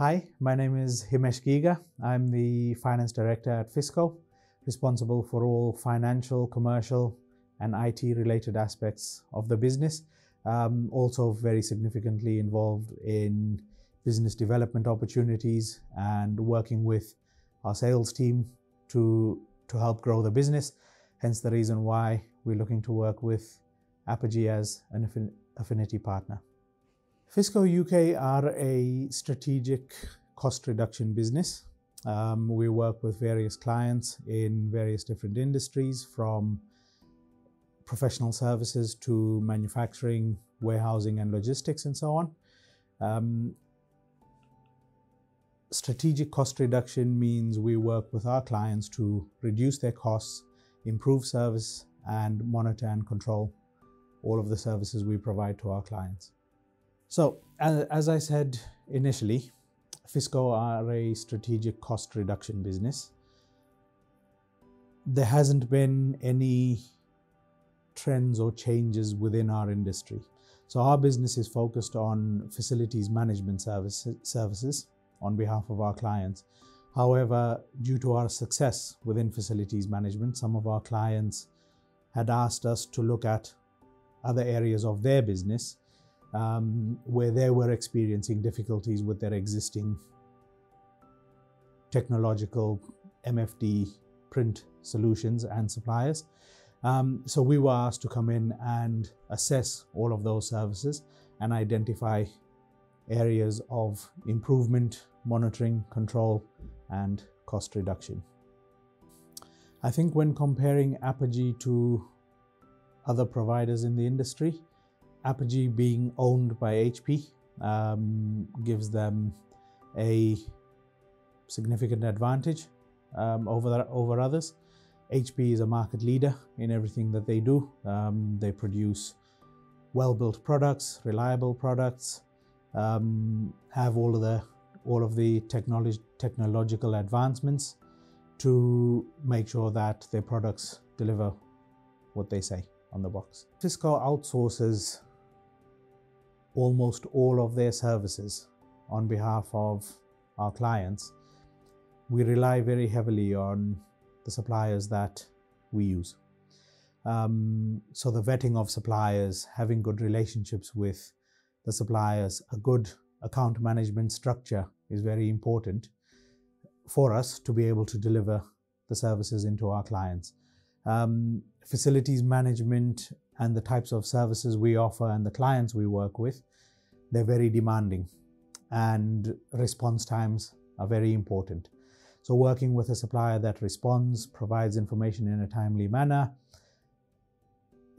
Hi, my name is Himesh Giga. I'm the finance director at Fisco, responsible for all financial, commercial, and IT related aspects of the business. Um, also, very significantly involved in business development opportunities and working with our sales team to, to help grow the business. Hence, the reason why we're looking to work with Apogee as an affinity partner. Fisco UK are a strategic cost reduction business. Um, we work with various clients in various different industries from professional services to manufacturing, warehousing, and logistics, and so on. Um, strategic cost reduction means we work with our clients to reduce their costs, improve service, and monitor and control all of the services we provide to our clients. So, as I said initially, Fisco are a strategic cost reduction business. There hasn't been any trends or changes within our industry. So, our business is focused on facilities management service, services on behalf of our clients. However, due to our success within facilities management, some of our clients had asked us to look at other areas of their business um, where they were experiencing difficulties with their existing technological MFD print solutions and suppliers. Um, so we were asked to come in and assess all of those services and identify areas of improvement, monitoring, control, and cost reduction. I think when comparing Apogee to other providers in the industry, Apogee being owned by HP um, gives them a significant advantage um, over, over others. HP is a market leader in everything that they do. Um, they produce well built products, reliable products, um, have all of the all of the technology, technological advancements to make sure that their products deliver what they say on the box. Fisco outsources almost all of their services on behalf of our clients, we rely very heavily on the suppliers that we use. Um, so, the vetting of suppliers, having good relationships with the suppliers, a good account management structure is very important for us to be able to deliver the services into our clients. Um, facilities management and the types of services we offer and the clients we work with, they're very demanding and response times are very important. So, working with a supplier that responds, provides information in a timely manner,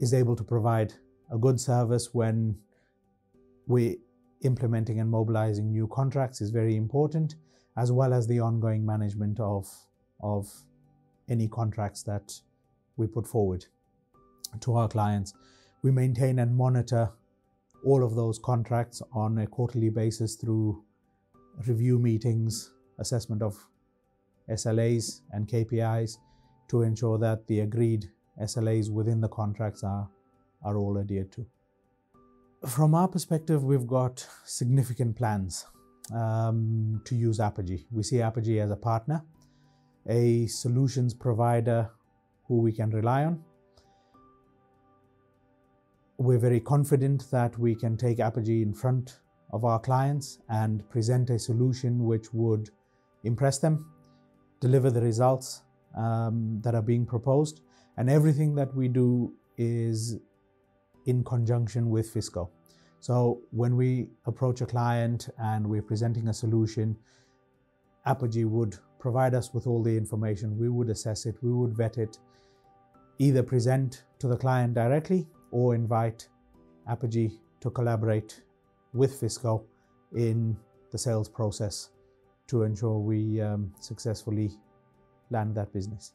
is able to provide a good service when we're implementing and mobilizing new contracts is very important, as well as the ongoing management of, of any contracts that we put forward to our clients. We maintain and monitor all of those contracts on a quarterly basis through review meetings, assessment of SLAs and KPIs to ensure that the agreed SLAs within the contracts are, are all adhered to. From our perspective, we've got significant plans um, to use Apogee. We see Apogee as a partner, a solutions provider who we can rely on, we're very confident that we can take Apogee in front of our clients and present a solution which would impress them, deliver the results um, that are being proposed, and everything that we do is in conjunction with Fisco. So when we approach a client and we're presenting a solution, Apogee would provide us with all the information. We would assess it, we would vet it, either present to the client directly or invite Apogee to collaborate with Fisco in the sales process to ensure we um, successfully land that business.